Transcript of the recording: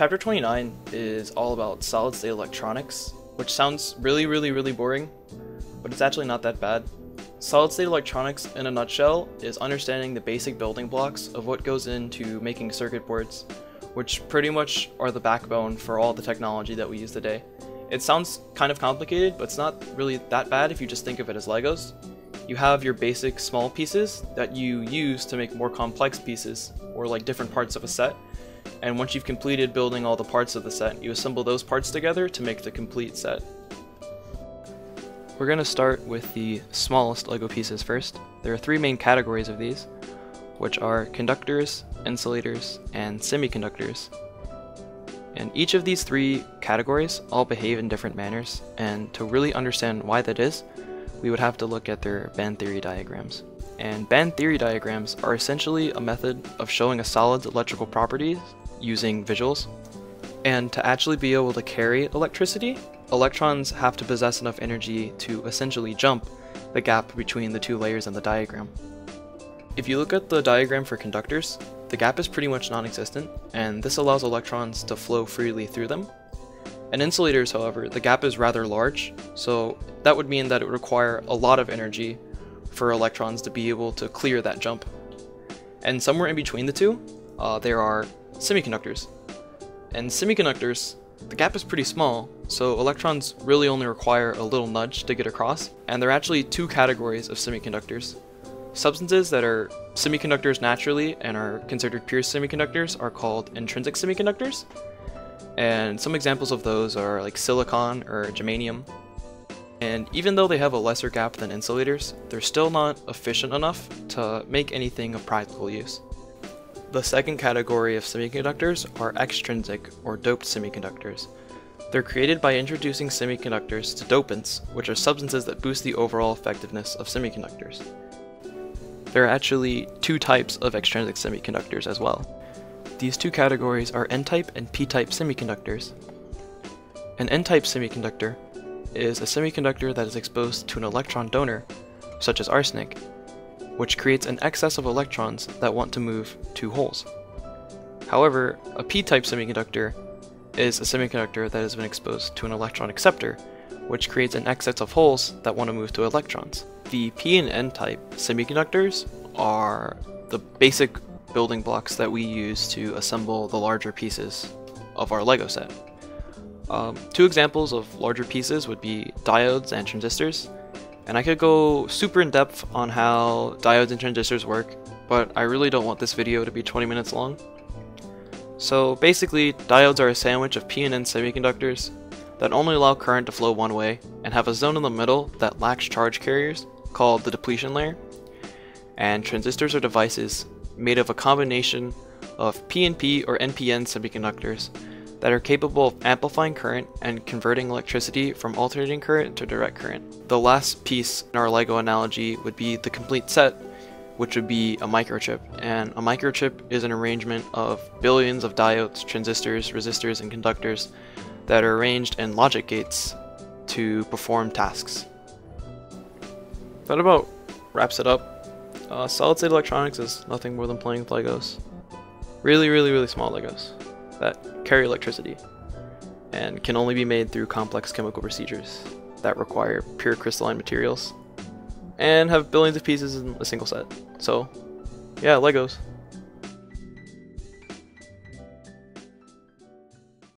Chapter 29 is all about solid state electronics, which sounds really, really, really boring, but it's actually not that bad. Solid state electronics, in a nutshell, is understanding the basic building blocks of what goes into making circuit boards, which pretty much are the backbone for all the technology that we use today. It sounds kind of complicated, but it's not really that bad if you just think of it as Legos. You have your basic small pieces that you use to make more complex pieces, or like different parts of a set, and once you've completed building all the parts of the set, you assemble those parts together to make the complete set. We're going to start with the smallest LEGO pieces first. There are three main categories of these, which are conductors, insulators, and semiconductors. And each of these three categories all behave in different manners, and to really understand why that is, we would have to look at their band theory diagrams. And band theory diagrams are essentially a method of showing a solid's electrical properties using visuals. And to actually be able to carry electricity, electrons have to possess enough energy to essentially jump the gap between the two layers in the diagram. If you look at the diagram for conductors, the gap is pretty much non-existent, and this allows electrons to flow freely through them. In insulators, however, the gap is rather large, so that would mean that it would require a lot of energy for electrons to be able to clear that jump. And somewhere in between the two, uh, there are semiconductors. And semiconductors, the gap is pretty small, so electrons really only require a little nudge to get across, and there are actually two categories of semiconductors. Substances that are semiconductors naturally and are considered pure semiconductors are called intrinsic semiconductors, and some examples of those are like silicon or germanium. And even though they have a lesser gap than insulators, they're still not efficient enough to make anything of practical use. The second category of semiconductors are extrinsic or doped semiconductors. They're created by introducing semiconductors to dopants, which are substances that boost the overall effectiveness of semiconductors. There are actually two types of extrinsic semiconductors as well. These two categories are N-type and P-type semiconductors. An N-type semiconductor is a semiconductor that is exposed to an electron donor, such as arsenic, which creates an excess of electrons that want to move to holes. However, a p-type semiconductor is a semiconductor that has been exposed to an electron acceptor, which creates an excess of holes that want to move to electrons. The p and n-type semiconductors are the basic building blocks that we use to assemble the larger pieces of our LEGO set. Um, two examples of larger pieces would be diodes and transistors, and I could go super in depth on how diodes and transistors work, but I really don't want this video to be 20 minutes long. So basically, diodes are a sandwich of p and n semiconductors that only allow current to flow one way and have a zone in the middle that lacks charge carriers called the depletion layer. And transistors are devices made of a combination of PNP or NPN semiconductors that are capable of amplifying current and converting electricity from alternating current to direct current. The last piece in our LEGO analogy would be the complete set, which would be a microchip. And a microchip is an arrangement of billions of diodes, transistors, resistors, and conductors that are arranged in logic gates to perform tasks. That about wraps it up. Uh, solid state electronics is nothing more than playing with Legos. Really, really, really small Legos that carry electricity and can only be made through complex chemical procedures that require pure crystalline materials and have billions of pieces in a single set. So, yeah, Legos.